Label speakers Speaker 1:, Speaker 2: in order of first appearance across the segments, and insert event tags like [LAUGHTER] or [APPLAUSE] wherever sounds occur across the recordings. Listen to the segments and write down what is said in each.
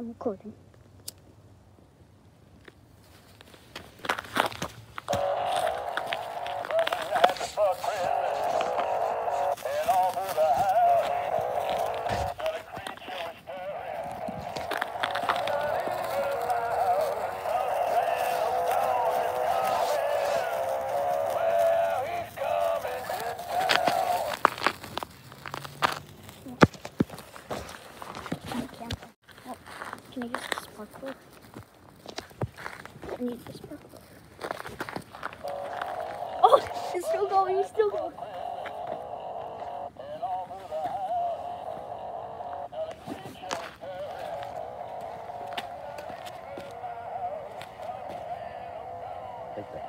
Speaker 1: I'm recording. Can you use the sparkler? I need the sparkler. Oh, it's still going, it's still going.
Speaker 2: Right there.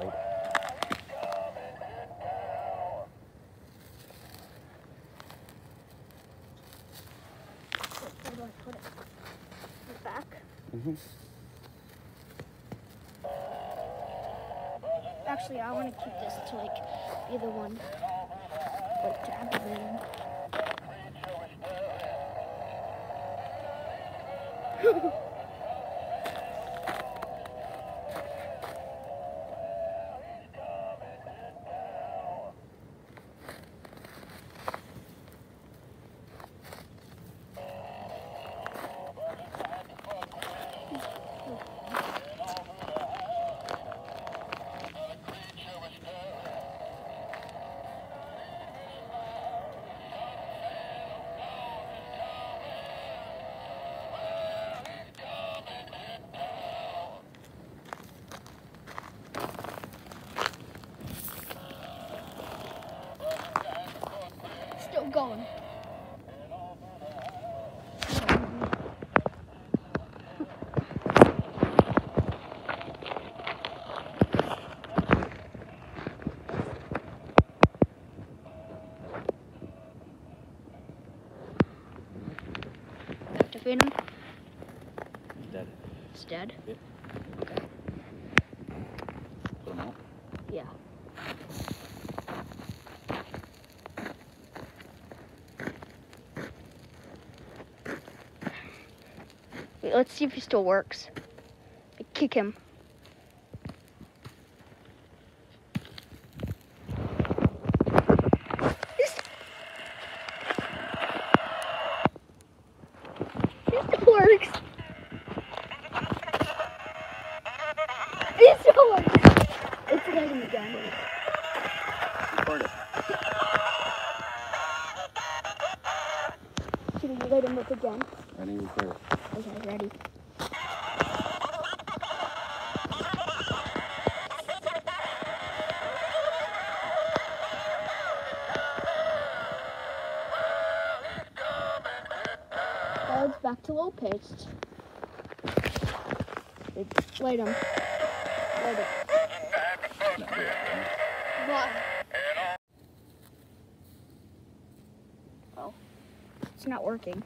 Speaker 2: Right
Speaker 1: Where
Speaker 2: Mm-hmm.
Speaker 1: Actually, I want to keep this to like be the one, like to him. Still going. Activate him.
Speaker 2: Dead.
Speaker 1: It's dead.
Speaker 2: Yep.
Speaker 1: Okay.
Speaker 2: Put 'em out.
Speaker 1: Yeah. Wait, let's see if he still works. Kick him. He's- works. It's again.
Speaker 2: Record it.
Speaker 1: Should we him again?
Speaker 2: Ready, record.
Speaker 1: Okay, ready. Now it's back to low pitched. It's, light him. Light.
Speaker 2: Not
Speaker 1: Oh, it's not working.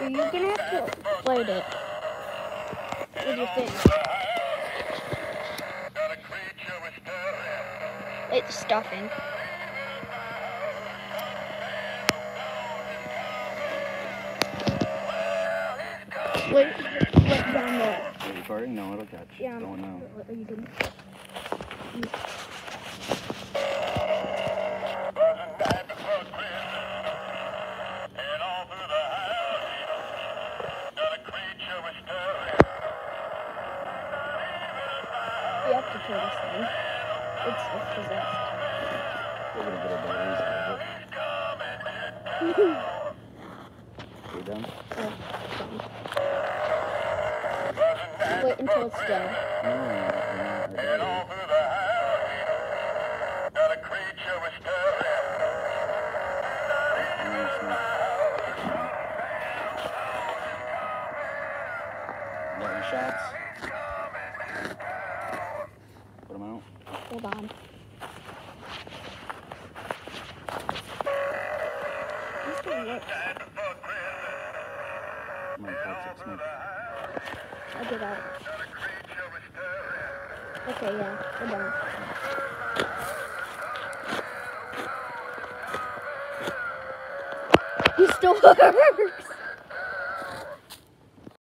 Speaker 1: Are you gonna have to light it with your thing? It's stuffing. Wait, wait down there.
Speaker 2: Are you recording? No, it'll catch.
Speaker 1: Yeah.
Speaker 2: Now.
Speaker 1: What are you doing? You have to kill this thing. It's, it's possessed.
Speaker 2: We're gonna get a batteries out of it. You done?
Speaker 1: Wait until it's dead.
Speaker 2: No, no, no, no, no, no, it's not. Shots? Them out.
Speaker 1: Hold on. This thing works.
Speaker 2: Come on, toxic smoke.
Speaker 1: I did out. Okay, yeah, we're done. He still works. [LAUGHS]